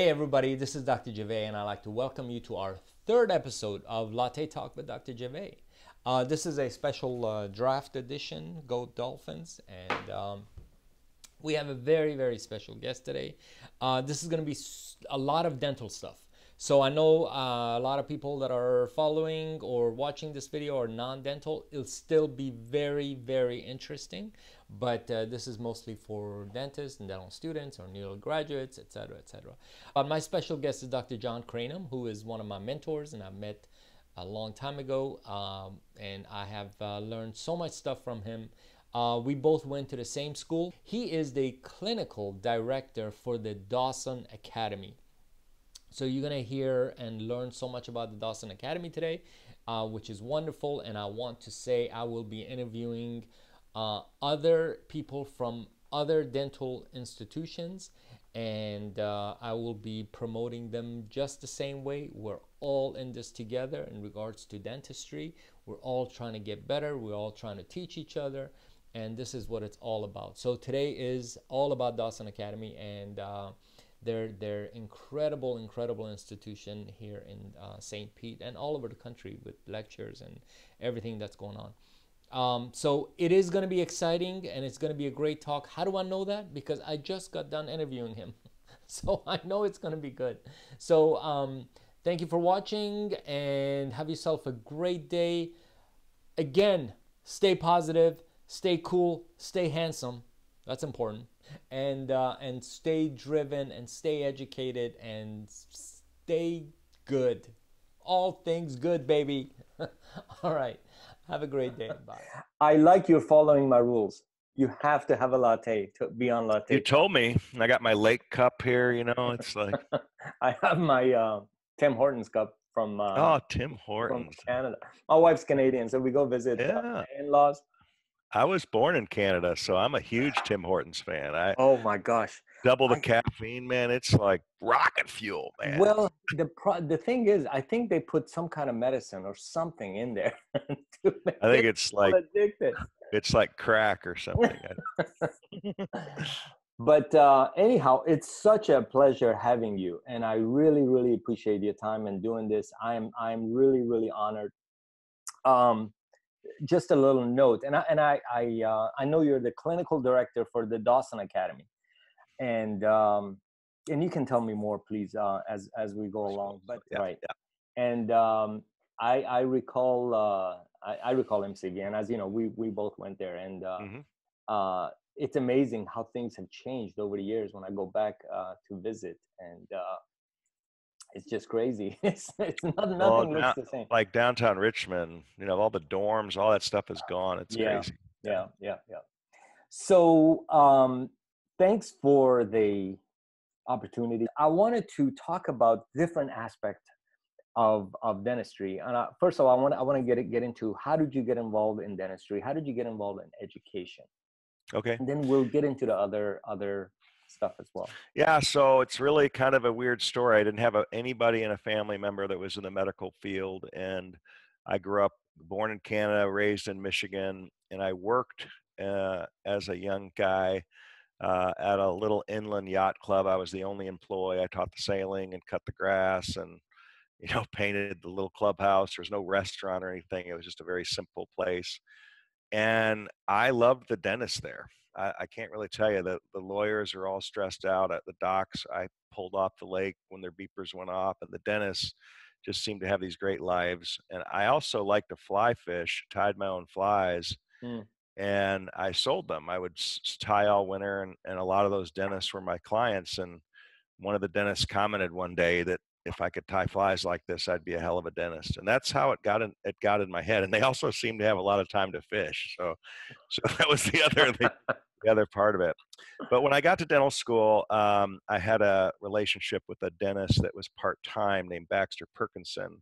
Hey, everybody, this is Dr. Jiveh, and I'd like to welcome you to our third episode of Latte Talk with Dr. Jiveh. Uh, this is a special uh, draft edition, Go Dolphins, and um, we have a very, very special guest today. Uh, this is going to be a lot of dental stuff. So I know uh, a lot of people that are following or watching this video are non-dental. It'll still be very, very interesting, but uh, this is mostly for dentists and dental students or new graduates, etc., etc. Uh, my special guest is Dr. John Cranham, who is one of my mentors, and I met a long time ago, um, and I have uh, learned so much stuff from him. Uh, we both went to the same school. He is the clinical director for the Dawson Academy. So you're going to hear and learn so much about the Dawson Academy today, uh, which is wonderful. And I want to say I will be interviewing uh, other people from other dental institutions and uh, I will be promoting them just the same way. We're all in this together in regards to dentistry. We're all trying to get better. We're all trying to teach each other. And this is what it's all about. So today is all about Dawson Academy and uh, they're, they're incredible, incredible institution here in uh, St. Pete and all over the country with lectures and everything that's going on. Um, so it is going to be exciting and it's going to be a great talk. How do I know that? Because I just got done interviewing him. so I know it's going to be good. So um, thank you for watching and have yourself a great day. Again, stay positive, stay cool, stay handsome. That's important and uh, and stay driven and stay educated and stay good. All things good, baby. All right. Have a great day. Bye. I like you're following my rules. You have to have a latte to be on latte. You told me. I got my lake cup here. You know, it's like I have my uh, Tim Hortons cup from uh, oh Tim Hortons from Canada. My wife's Canadian, so we go visit uh, yeah. uh, in-laws. I was born in Canada, so I'm a huge Tim Hortons fan. I oh my gosh, double the I, caffeine, man. It's like rocket fuel, man. Well, the pro- the thing is, I think they put some kind of medicine or something in there. I think it's like addicted. It's like crack or something. but uh, anyhow, it's such a pleasure having you, and I really, really appreciate your time and doing this. I'm I'm really, really honored. Um, just a little note, and I and I I, uh, I know you're the clinical director for the Dawson Academy, and um, and you can tell me more, please, uh, as as we go along. But yeah, right, yeah. and um, I I recall uh, I, I, recall MCV, and as you know, we we both went there, and uh, mm-hmm. uh, it's amazing how things have changed over the years. When I go back uh, to visit, and uh, it's just crazy. It's, it's not, nothing well, looks now, the same. Like downtown Richmond, you know, all the dorms, all that stuff is gone. It's yeah, crazy. Yeah, yeah, yeah. So um, thanks for the opportunity. I wanted to talk about different aspects of of dentistry. And uh, first of all, I want I want to get get into how did you get involved in dentistry? How did you get involved in education? Okay. And then we'll get into the other other stuff as well. Yeah, so it's really kind of a weird story. I didn't have a, anybody in a family member that was in the medical field, and I grew up born in Canada, raised in Michigan, and I worked uh, as a young guy. Uh, at a little inland yacht club, I was the only employee. I taught the sailing and cut the grass and you know, painted the little clubhouse. There was no restaurant or anything. It was just a very simple place. And I loved the dentist there. I, I can't really tell you that the lawyers are all stressed out at the docks. I pulled off the lake when their beepers went off, and the dentists just seemed to have these great lives. And I also like to fly fish, tied my own flies, mm. And I sold them. I would tie all winter, and, and a lot of those dentists were my clients. And one of the dentists commented one day that if I could tie flies like this, I'd be a hell of a dentist. And that's how it got in, it got in my head. And they also seemed to have a lot of time to fish. So, so that was the other, the, the other part of it. But when I got to dental school, um, I had a relationship with a dentist that was part-time named Baxter Perkinson.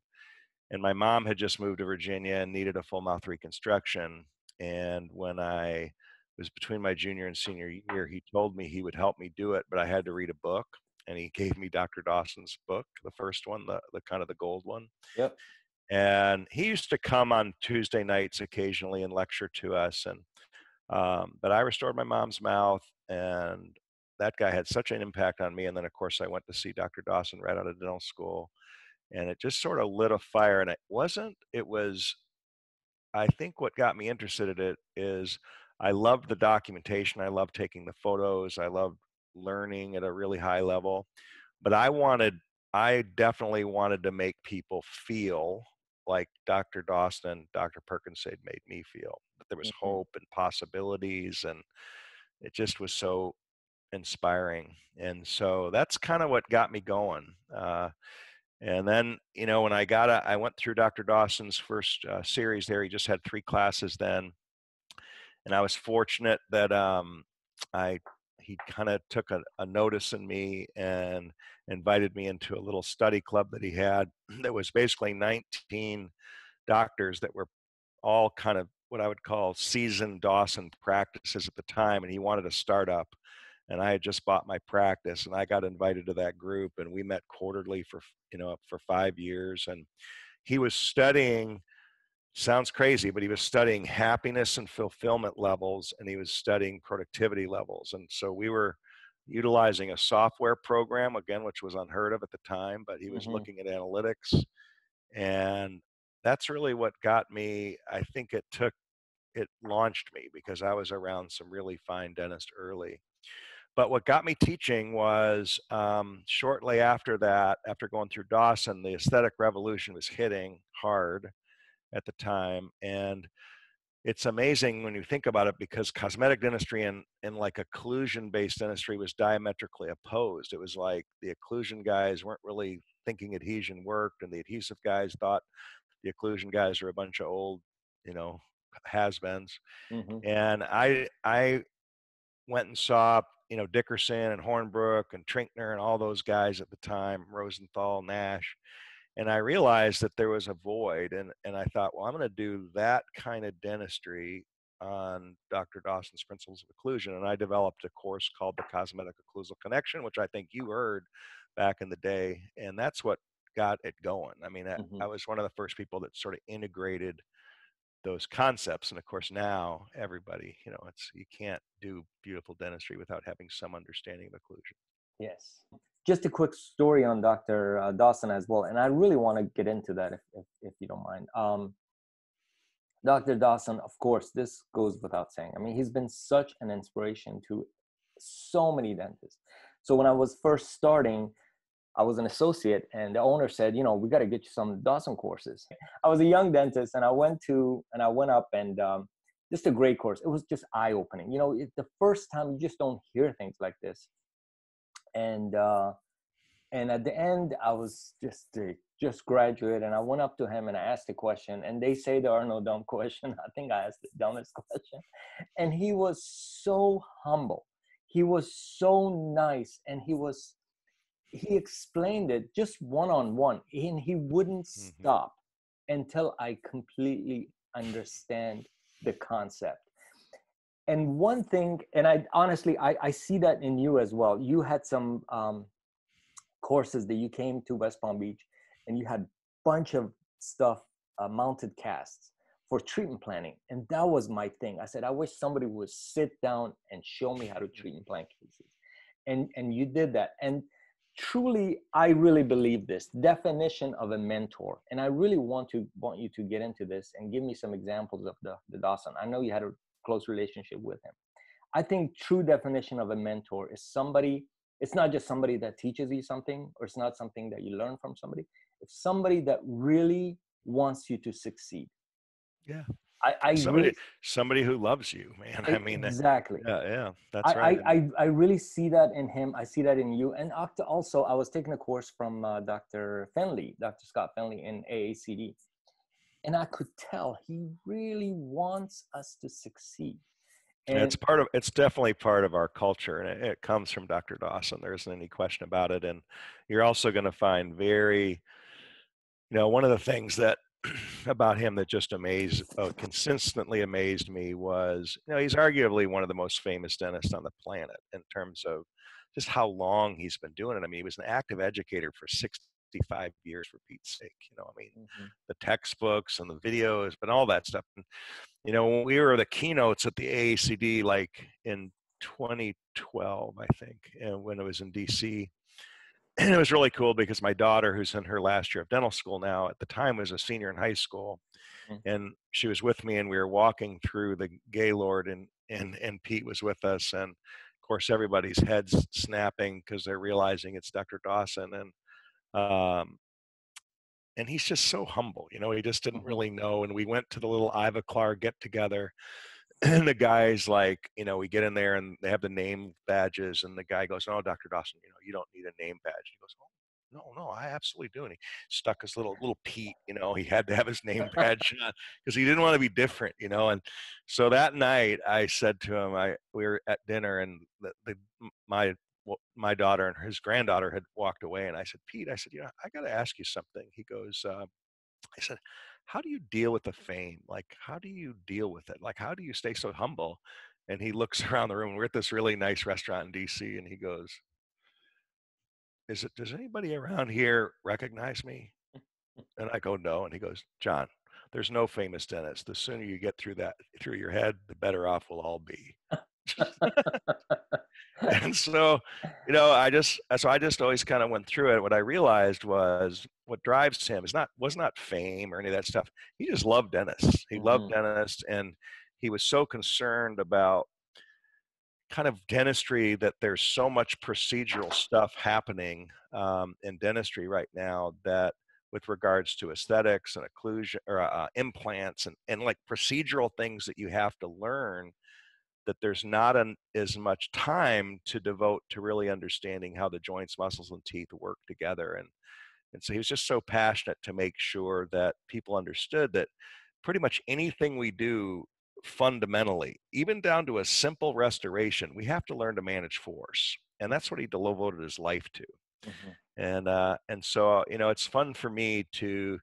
And my mom had just moved to Virginia and needed a full mouth reconstruction. And when I was between my junior and senior year, he told me he would help me do it, but I had to read a book and he gave me Dr. Dawson's book, the first one, the, the kind of the gold one. Yep. And he used to come on Tuesday nights occasionally and lecture to us. And um, but I restored my mom's mouth, and that guy had such an impact on me. And then, of course, I went to see Dr. Dawson right out of dental school, and it just sort of lit a fire. And it wasn't. It was. I think what got me interested in it is I loved the documentation. I loved taking the photos. I loved learning at a really high level. But I wanted, I definitely wanted to make people feel like Dr. Dawson, Dr. Perkins had made me feel that there was mm-hmm. hope and possibilities. And it just was so inspiring. And so that's kind of what got me going. Uh, and then, you know, when I got it, I went through Dr. Dawson's first uh, series there. He just had three classes then. And I was fortunate that um, I he kind of took a, a, notice in me and invited me into a little study club that he had that was basically 19 doctors that were all kind of what I would call seasoned Dawson practices at the time. And he wanted to start up. And I had just bought my practice and I got invited to that group and we met quarterly for, you know, for five years. And he was studying sounds crazy, but he was studying happiness and fulfillment levels and he was studying productivity levels. And so we were utilizing a software program, again, which was unheard of at the time, but he was mm-hmm. looking at analytics. And that's really what got me. I think it took, it launched me because I was around some really fine dentists early. But what got me teaching was um, shortly after that, after going through Dawson, the aesthetic revolution was hitting hard at the time and it's amazing when you think about it because cosmetic dentistry and, and like occlusion based dentistry was diametrically opposed it was like the occlusion guys weren't really thinking adhesion worked and the adhesive guys thought the occlusion guys are a bunch of old you know has-beens mm-hmm. and i i went and saw you know dickerson and hornbrook and trinkner and all those guys at the time rosenthal nash and I realized that there was a void, and and I thought, well, I'm going to do that kind of dentistry on Dr. Dawson's Principles of Occlusion, and I developed a course called the Cosmetic Occlusal Connection, which I think you heard back in the day, and that's what got it going. I mean, mm-hmm. I, I was one of the first people that sort of integrated those concepts and of course now everybody you know it's you can't do beautiful dentistry without having some understanding of occlusion yes just a quick story on Dr. Uh, Dawson as well, and I really want to get into that if, if, if you don't mind. Um, Dr. Dawson, of course, this goes without saying. I mean, he's been such an inspiration to so many dentists. So when I was first starting, I was an associate, and the owner said, "You know, we got to get you some Dawson courses." I was a young dentist, and I went to and I went up and um, just a great course. It was just eye opening. You know, the first time you just don't hear things like this and uh, and at the end i was just a just graduate and i went up to him and i asked a question and they say there are no dumb questions i think i asked the dumbest question and he was so humble he was so nice and he was he explained it just one on one and he wouldn't mm-hmm. stop until i completely understand the concept. And one thing and i honestly I, I see that in you as well. You had some um, courses that you came to west palm beach and you had bunch of stuff uh, mounted casts for treatment planning and that was my thing. I said i wish somebody would sit down and show me how to treat implant cases. And and you did that. And truly i really believe this definition of a mentor and i really want to want you to get into this and give me some examples of the the dawson i know you had a close relationship with him. I think true definition of a mentor is somebody, it's not just somebody that teaches you something or it's not something that you learn from somebody. It's somebody that really wants you to succeed. Yeah. I, I somebody really, somebody who loves you, man. I mean exactly. Yeah, yeah, that's I, right. I, I, I really see that in him. I see that in you. And also, I was taking a course from uh, Dr. Finlay, Dr. Scott Finlay in AACD, and I could tell he really wants us to succeed. And it's part of it's definitely part of our culture, and it, it comes from Dr. Dawson. There isn't any question about it. And you're also going to find very, you know, one of the things that about him that just amazed, uh, consistently amazed me was, you know, he's arguably one of the most famous dentists on the planet in terms of just how long he's been doing it. I mean, he was an active educator for 65 years for Pete's sake. You know, I mean, mm-hmm. the textbooks and the videos, but all that stuff. And, you know, when we were the keynotes at the AACD, like in 2012, I think, and when it was in DC. And it was really cool because my daughter, who's in her last year of dental school now, at the time was a senior in high school, mm-hmm. and she was with me, and we were walking through the Gaylord, and and and Pete was with us, and of course everybody's heads snapping because they're realizing it's Dr. Dawson, and um, and he's just so humble. You know, he just didn't mm-hmm. really know. And we went to the little Ivoclar get together. And the guy's like, you know, we get in there and they have the name badges, and the guy goes, "Oh, Dr. Dawson, you know, you don't need a name badge." He goes, "Oh, no, no, I absolutely do. And he stuck his little little Pete, you know, he had to have his name badge because he didn't want to be different, you know. And so that night, I said to him, I we were at dinner, and the, the my my daughter and his granddaughter had walked away, and I said, Pete, I said, you know, I got to ask you something. He goes, uh, I said, how do you deal with the fame? Like, how do you deal with it? Like, how do you stay so humble? And he looks around the room. We're at this really nice restaurant in DC, and he goes, "Is it? Does anybody around here recognize me?" And I go, "No." And he goes, "John, there's no famous dentist. The sooner you get through that through your head, the better off we'll all be." and so, you know, I just so I just always kind of went through it. What I realized was what drives him is not was not fame or any of that stuff. He just loved dentists. He mm-hmm. loved dentists, and he was so concerned about kind of dentistry that there's so much procedural stuff happening um, in dentistry right now that with regards to aesthetics and occlusion or uh, implants and, and like procedural things that you have to learn that there's not an, as much time to devote to really understanding how the joints, muscles, and teeth work together. And, and so he was just so passionate to make sure that people understood that pretty much anything we do fundamentally, even down to a simple restoration, we have to learn to manage force. And that's what he devoted his life to. Mm-hmm. And uh, and so you know, it's fun for me to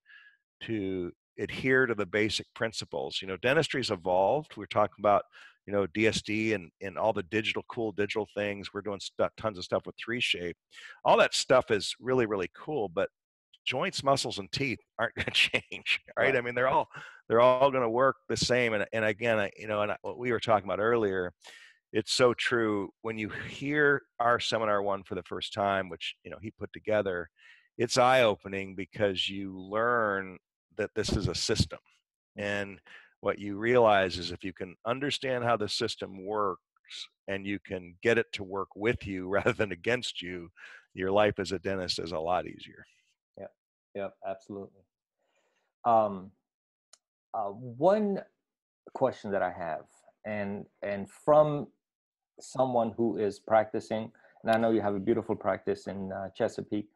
to adhere to the basic principles. You know, dentistry's evolved. We're talking about you know DSD and and all the digital cool digital things. We're doing st- tons of stuff with 3Shape. All that stuff is really really cool, but joints, muscles, and teeth aren't going to change, right? right? I mean, they're all they're all going to work the same. And and again, I, you know, and what we were talking about earlier, it's so true. When you hear our seminar one for the first time, which you know he put together, it's eye opening because you learn that this is a system, mm-hmm. and what you realize is if you can understand how the system works and you can get it to work with you rather than against you, your life as a dentist is a lot easier. Yeah, yeah, absolutely. Um, uh, one question that I have, and and from someone who is practicing, and I know you have a beautiful practice in uh, Chesapeake,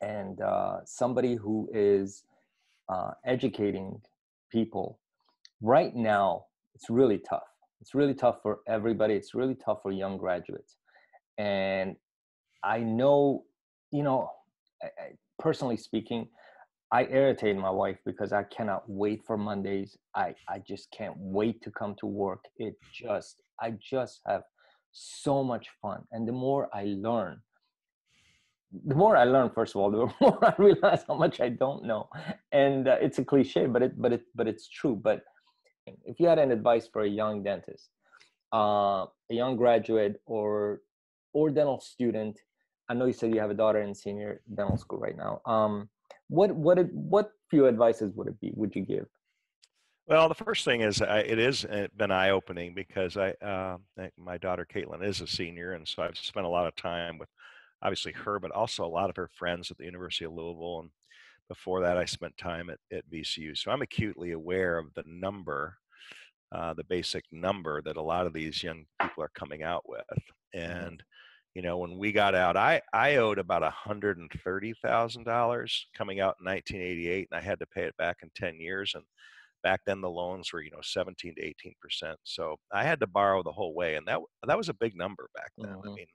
and uh, somebody who is uh, educating people right now it's really tough. It's really tough for everybody. It's really tough for young graduates. And i know you know personally speaking i irritate my wife because i cannot wait for mondays. I i just can't wait to come to work. It just i just have so much fun. And the more i learn the more I learn, first of all, the more I realize how much I don't know, and uh, it's a cliche, but it, but it, but it's true. But if you had an advice for a young dentist, uh, a young graduate or or dental student, I know you said you have a daughter in senior dental school right now. Um, what what what few advices would it be? Would you give? Well, the first thing is I, it has uh, been eye opening because I uh, my daughter Caitlin is a senior, and so I've spent a lot of time with obviously her, but also a lot of her friends at the University of Louisville and before that, I spent time at, at VCU. So I'm acutely aware of the number, uh, the basic number that a lot of these young people are coming out with. Mm-hmm. And, you know, when we got out, I, I owed about $130,000 coming out in 1988, and I had to pay it back in 10 years. And back then the loans were, you know, 17 to 18%. So I had to borrow the whole way. And that, that was a big number back then. Mm-hmm. I mean,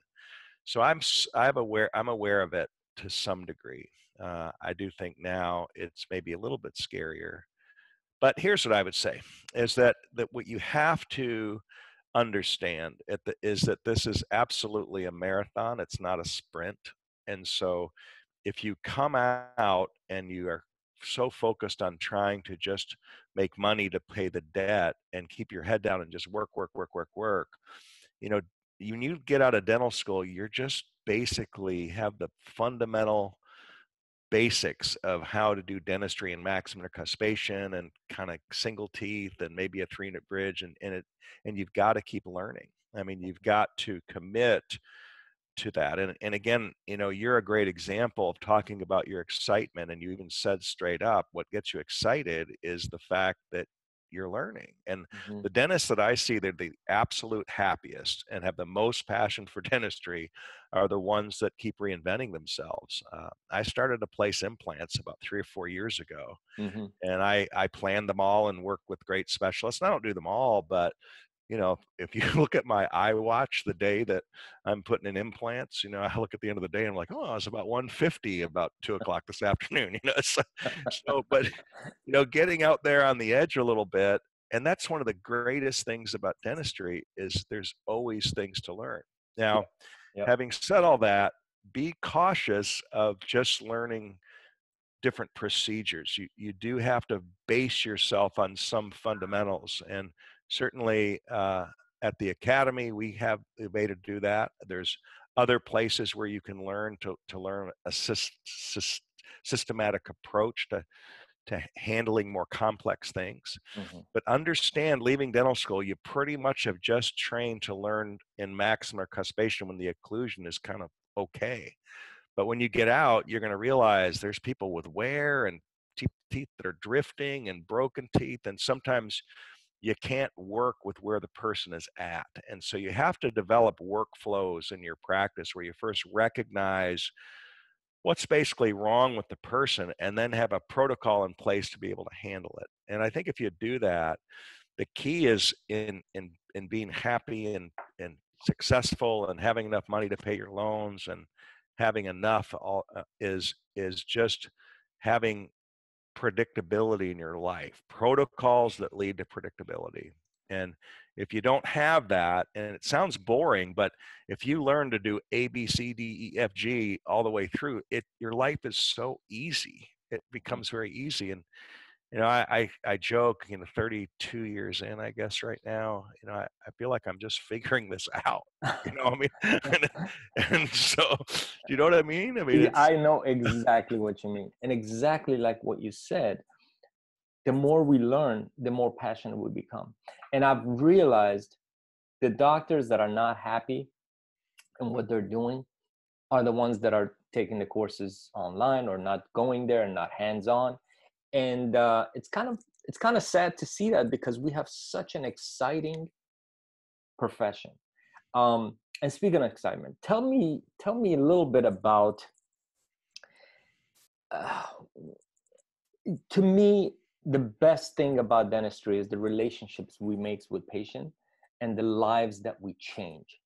so I'm, I'm aware, I'm aware of it to some degree. Uh, I do think now it's maybe a little bit scarier. But here's what I would say is that, that what you have to understand the, is that this is absolutely a marathon, it's not a sprint. And so if you come out and you are so focused on trying to just make money to pay the debt and keep your head down and just work, work, work, work, work, you know, when you get out of dental school, you're just basically have the fundamental basics of how to do dentistry and maximum cuspation and kind of single teeth and maybe a three unit bridge and, and it and you've got to keep learning. I mean you've got to commit to that. And, and again you know you're a great example of talking about your excitement and you even said straight up what gets you excited is the fact that you're learning. And mm-hmm. the dentists that I see, they're the absolute happiest and have the most passion for dentistry are the ones that keep reinventing themselves. Uh, I started to place implants about three or four years ago, mm-hmm. and I, I planned them all and work with great specialists. And I don't do them all, but you know, if you look at my iWatch the day that I'm putting in implants, you know, I look at the end of the day and I'm like, oh, I was about 150 about two o'clock this afternoon, you know. So, so, but you know, getting out there on the edge a little bit, and that's one of the greatest things about dentistry is there's always things to learn. Now, yep. having said all that, be cautious of just learning different procedures. You you do have to base yourself on some fundamentals and certainly uh, at the academy we have the way to do that. There's other places where you can learn to, to learn a syst, syst, systematic approach to to handling more complex things. Mm-hmm. but understand leaving dental school you pretty much have just trained to learn in maximal cuspation when the occlusion is kind of okay. But when you get out you're going to realize there's people with wear and teeth that are drifting and broken teeth and sometimes you can't work with where the person is at. And so you have to develop workflows in your practice where you first recognize what's basically wrong with the person and then have a protocol in place to be able to handle it. And I think if you do that, the key is in in in being happy and and successful and having enough money to pay your loans and having enough all, uh, is is just having predictability in your life, protocols that lead to predictability. And if you don't have that, and it sounds boring, but if you learn to do A, B, C, D, E, F, G all the way through, it your life is so easy. It mm. becomes very easy. And you know, I, I, I joke, you know, 32 years in, I guess right now, you know, I, I feel like I'm just figuring this out, you know I mean? and, and, so, do you know what I mean? I mean, I know exactly what you mean. And exactly like what you said, the more we learn, the more passionate we become. And I've realized the doctors that are not happy in what they're doing are the ones that are taking the courses online or not going there and not hands-on and uh, it's kind of it's kind of sad to see that because we have such an exciting profession. Um, and speaking of excitement tell me tell me a little bit about uh, to me the best thing about dentistry is the relationships we make with patients and the lives that we change.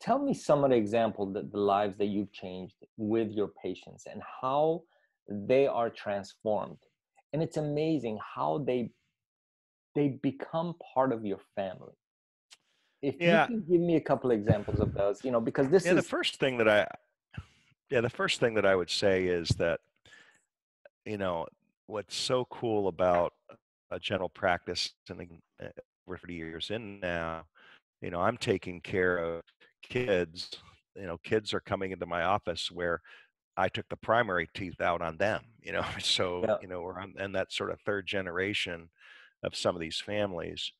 Tell me some of the examples that the lives that you've changed with your patients and how they are transformed. And it's amazing how they they become part of your family. If yeah. you can give me a couple examples of those you know because this yeah, is the first thing that i yeah the first thing that i would say is that you know what's so cool about a general practice and uh, over 30 years in now you know i'm taking care of kids. You know kids are coming into my office where I took the primary teeth out on them, you know. So, yeah. you know, we're on and that sort of third generation of some of these families.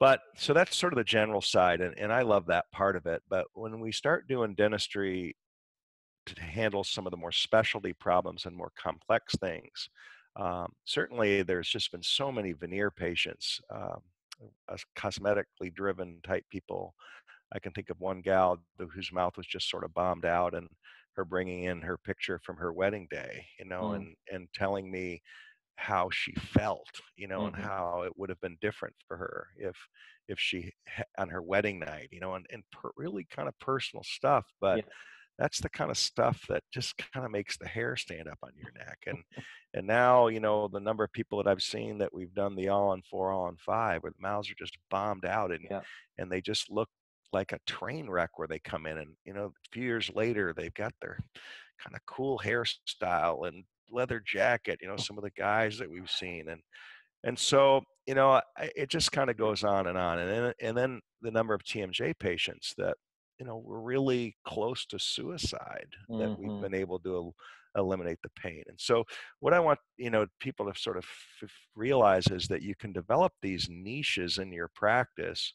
But so that's sort of the general side, and, and I love that part of it. But when we start doing dentistry to handle some of the more specialty problems and more complex things, um, certainly there's just been so many veneer patients, um, cosmetically driven type people. I can think of one gal whose mouth was just sort of bombed out, and her bringing in her picture from her wedding day, you know, mm. and and telling me how she felt, you know, mm-hmm. and how it would have been different for her if if she on her wedding night, you know, and and per, really kind of personal stuff, but. Yeah. That's the kind of stuff that just kind of makes the hair stand up on your neck, and and now you know the number of people that I've seen that we've done the all on four, all on five, where the mouths are just bombed out, and yeah. and they just look like a train wreck where they come in and you know a few years later they've got their kind of cool hairstyle and leather jacket you know some of the guys that we've seen and And so, you know, it just kind of goes on and on. And then, and then the number of TMJ patients that, you know, were really close to suicide mm-hmm. that we've mm-hmm. been able to eliminate the pain. And so, what I want you know people to sort of f- realize is that you can develop these niches in your practice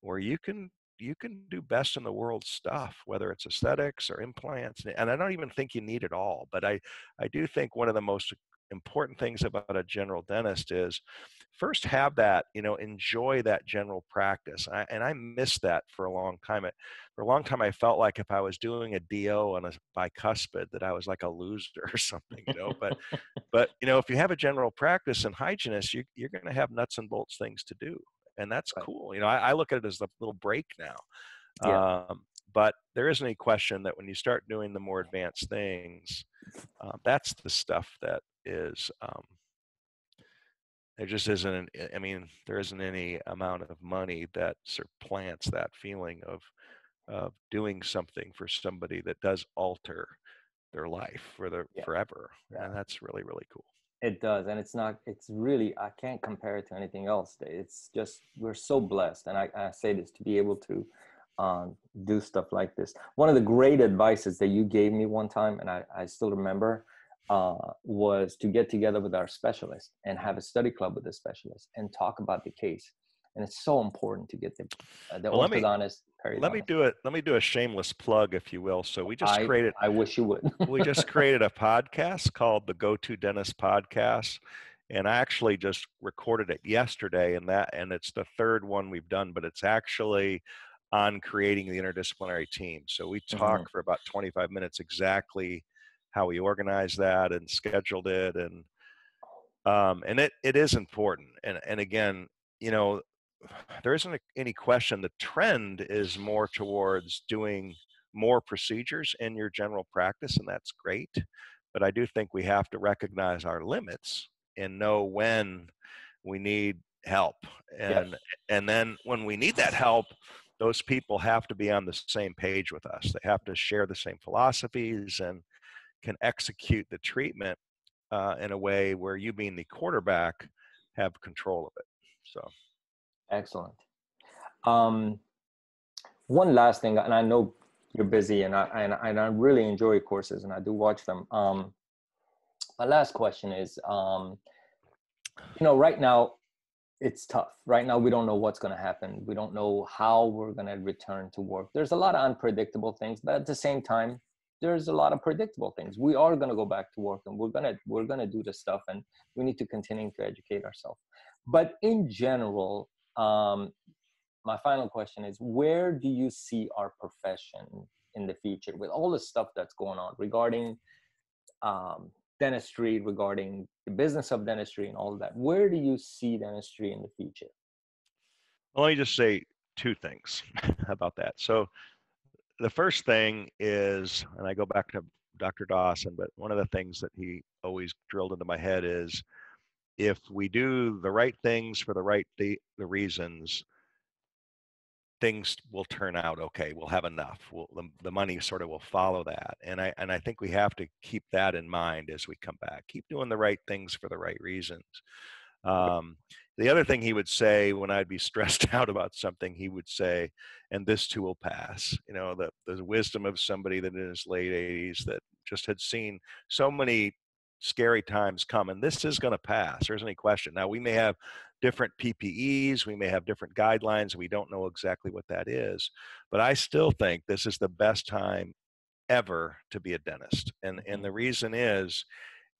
where you can you can do best in the world stuff whether it's aesthetics or implants and i don't even think you need it all but i i do think one of the most important things about a general dentist is first have that you know enjoy that general practice I, and i missed that for a long time it, for a long time i felt like if i was doing a do on a bicuspid that i was like a loser or something you know but but you know if you have a general practice and hygienist you, you're going to have nuts and bolts things to do and that's right. cool you know I, I, look at it as a little break now yeah. um, but there isn't any question that when you start doing the more advanced things uh, that's the stuff that is um, there just isn't i mean there isn't any amount of money that supplants that feeling of of doing something for somebody that does alter their life for their yeah. forever yeah. and that's really really cool it does and it's not it's really i can't compare it to anything else it's just we're so blessed and i, I say this to be able to um, do stuff like this one of the great advices that you gave me one time and i, I still remember uh, was to get together with our specialist and have a study club with the specialist and talk about the case. And it's so important to get the, uh, the well, orthodontist. Let me, let me do it. Let me do a shameless plug, if you will. So we just I, created. I wish you would. we just created a podcast called the Go To Dentist Podcast, and I actually just recorded it yesterday, and that and it's the third one we've done, but it's actually on creating the interdisciplinary team. So we talk mm-hmm. for about 25 minutes exactly how we organized that and scheduled it and um, and it, it is important and and again you know there isn't any question the trend is more towards doing more procedures in your general practice and that's great but i do think we have to recognize our limits and know when we need help and yes. and then when we need that help those people have to be on the same page with us they have to share the same philosophies and can execute the treatment uh, in a way where you being the quarterback have control of it so excellent. Um, one last thing and i know you're busy and i and, and i really enjoy courses and i do watch them. Um, my last question is um, you know right now it's tough. Right now we don't know what's going to happen. We don't know how we're going to return to work. There's a lot of unpredictable things but at the same time there's a lot of predictable things. We are going to go back to work and we're to we're to do this stuff and we need to continue to educate ourselves. But in general um, my final question is where do you see our profession in the future with all the stuff that's going on regarding um, dentistry regarding the business of dentistry and all that where do you see dentistry in the future well, let me just say two things about that so the first thing is, and I go back to Dr. Dawson, but one of the things that he always drilled into my head is if we do the right things for the right the, the reasons, things will turn out okay. We'll have enough. We'll, the, the money sort of will follow that, and I and I think we have to keep that in mind as we come back. Keep doing the right things for the right reasons. Um, the other thing he would say when I'd be stressed out about something, he would say, and this too will pass. You know, the, the wisdom of somebody that in his late 80s that just had seen so many scary times come, and this is going to pass. There's any question. Now, we may have different PPEs, we may have different guidelines, we don't know exactly what that is, but I still think this is the best time ever to be a dentist. And, and the mm-hmm. reason is,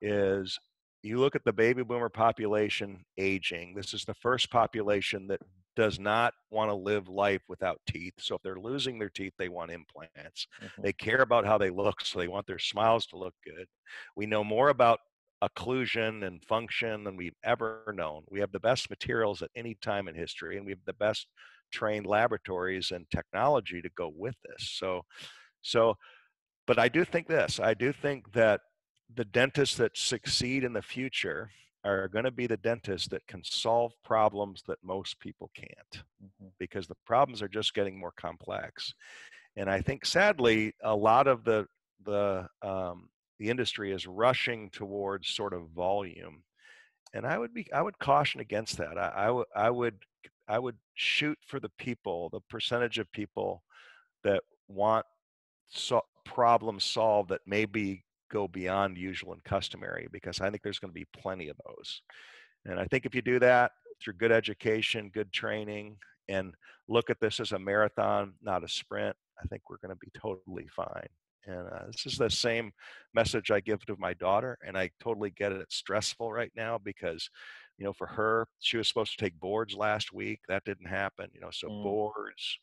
is you look at the baby boomer population aging. This is the first population that does not want to live life without teeth. So if they're losing their teeth, they want implants. Mm-hmm. They care about how they look, so they want their smiles to look good. We know more about occlusion and function than we've ever known. We have the best materials at any time in history, and we have the best trained laboratories and technology to go with this. So, so, but I do think this. I do think that the dentists that succeed in the future are going to be the dentists that can solve problems that most people can't mm-hmm. because the problems are just getting more complex and i think sadly a lot of the the um, the industry is rushing towards sort of volume and I would be I would caution against that. I, I would I would I would shoot for the people, the percentage of people that want so problems solved that maybe go beyond usual and customary because I think there's going to be plenty of those. And I think if you do that through good education, good training, and look at this as a marathon, not a sprint, I think we're going to be totally fine. And uh, this is the same message I give to my daughter, and I totally get it. It's stressful right now because, you know, for her, she was supposed to take boards last week. That didn't happen. You know, so mm. boards,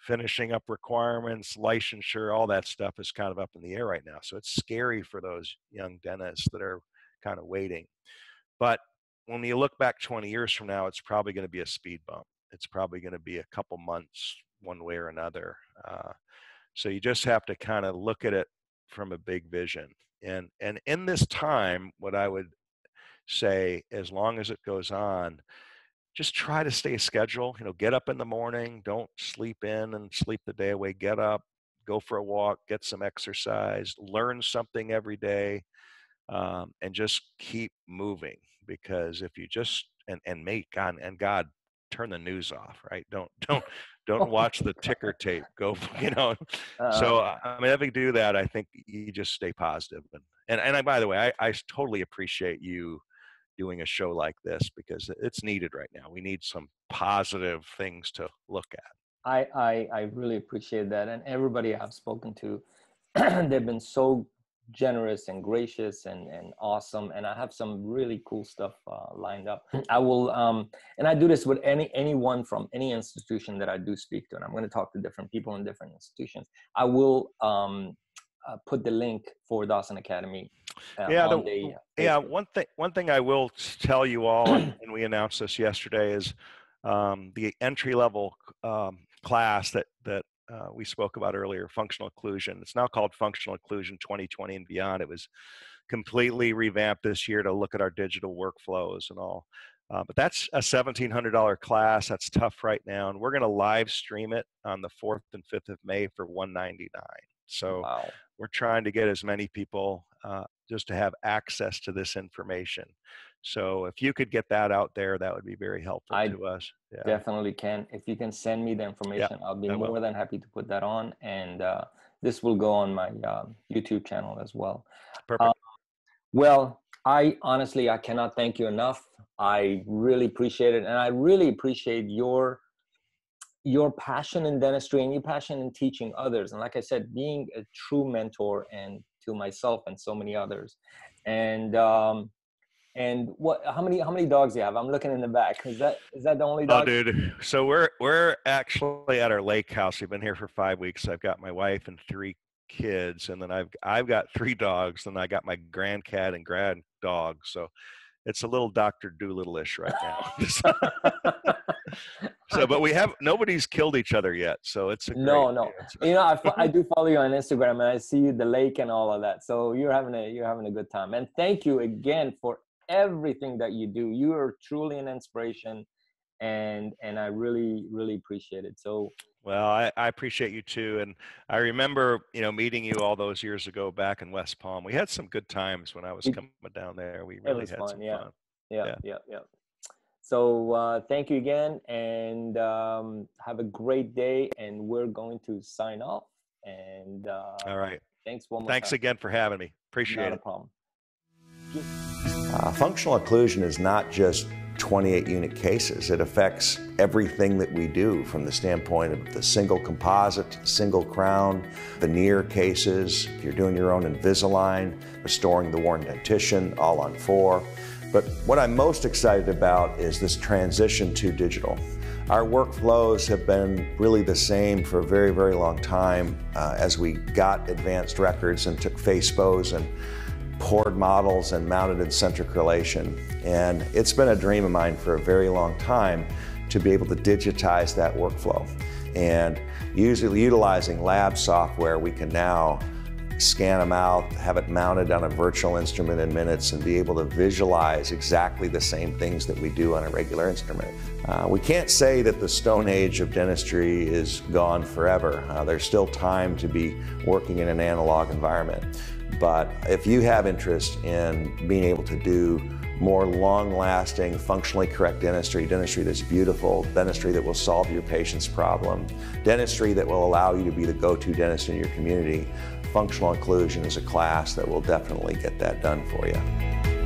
finishing up requirements, licensure, all that stuff is kind of up in the air right now. So it's scary for those young dentists that are kind of waiting. But when you look back 20 years from now, it's probably going to be a speed bump. It's probably going to be a couple months one way or another. Uh, so you just have to kind of look at it from a big vision. And and in this time, what I would say, as long as it goes on, just try to stay a schedule. You know, get up in the morning, don't sleep in and sleep the day away. Get up, go for a walk, get some exercise, learn something every day, um, and just keep moving. Because if you just and and make God and God turn the news off, right? Don't don't don't watch the ticker tape. Go, you know. Uh, so I mean, if you do that, I think you just stay positive. And and and I, by the way, I, I totally appreciate you doing a show like this because it's needed right now. We need some positive things to look at. I, I, I really appreciate that. And everybody I've spoken to, they've been so generous and gracious and, and awesome. And I have some really cool stuff uh, lined up. I will, um, and I do this with any anyone from any institution that I do speak to. And I'm going to talk to different people in different institutions. I will um, uh, put the link for Dawson Academy. Uh, yeah, the, the yeah. One thing, one thing I will tell you all, and we announced this yesterday, is um, the entry level um, class that that uh, we spoke about earlier, functional occlusion. It's now called Functional Occlusion 2020 and beyond. It was completely revamped this year to look at our digital workflows and all. Uh, but that's a $1,700 class. That's tough right now, and we're going to live stream it on the 4th and 5th of May for 199. So wow. we're trying to get as many people uh, just to have access to this information. So if you could get that out there, that would be very helpful I to us. Yeah. Definitely can. If you can send me the information, I'll be more than happy to put that on. And uh, this will go on my uh, YouTube channel as well. Perfect. Uh, well, I honestly, I cannot thank you enough. I really appreciate it. And I really appreciate your your passion in dentistry and your passion in teaching others and like i said being a true mentor and to myself and so many others. And um and what how many how many dogs do you have? I'm looking in the back. Is that is that the only dog oh dude. So we're we're actually at our lake house. We've been here for five weeks. I've got my wife and three kids and then i've i've got three dogs and i got my grand cat and grand dog so it's a little Doctor Dolittle-ish right now. so, but we have nobody's killed each other yet, so it's no, no. You know, I, I do follow you on Instagram, and I see the lake and all of that. So you're having a you're having a good time, and thank you again for everything that you do. You are truly an inspiration, and and I really really appreciate it. So well, I, I, appreciate you too, and I remember you know meeting you all those years ago back in West Palm. We had some good times when I was coming down there. We really had fun, some yeah. fun. Yeah, yeah, yeah, yeah. So uh, thank you again, and um, have a great day. And we're going to sign off. And uh, all right, thanks one more. Thanks time. again for having me. Appreciate Not it. No problem. Uh, functional occlusion is not just 28 unit cases. It affects everything that we do from the standpoint of the single composite, single crown, veneer cases, if you're doing your own Invisalign, restoring the worn dentition, all on four. But what I'm most excited about is this transition to digital. Our workflows have been really the same for a very, very long time uh, as we got advanced records and took face bows and poured models and mounted in centric relation. And it's been a dream of mine for a very long time to be able to digitize that workflow. And usually utilizing lab software, we can now scan them out, have it mounted on a virtual instrument in minutes, and be able to visualize exactly the same things that we do on a regular instrument. Uh, we can't say that the stone age of dentistry is gone forever. Uh, there's still time to be working in an analog environment. But if you have interest in being able to do more long lasting, functionally correct dentistry, dentistry that's beautiful, dentistry that will solve your patient's problem, dentistry that will allow you to be the go to dentist in your community, functional occlusion is a class that will definitely get that done for you.